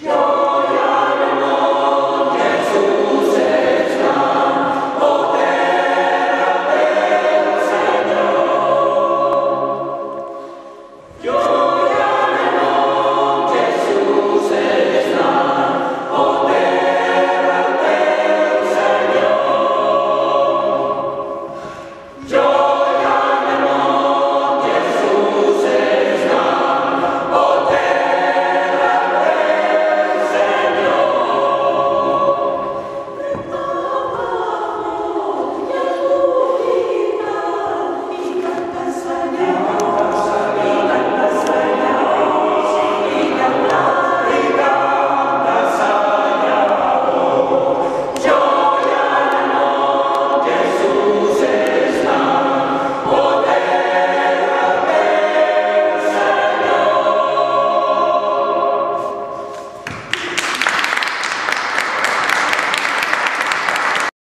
Yo.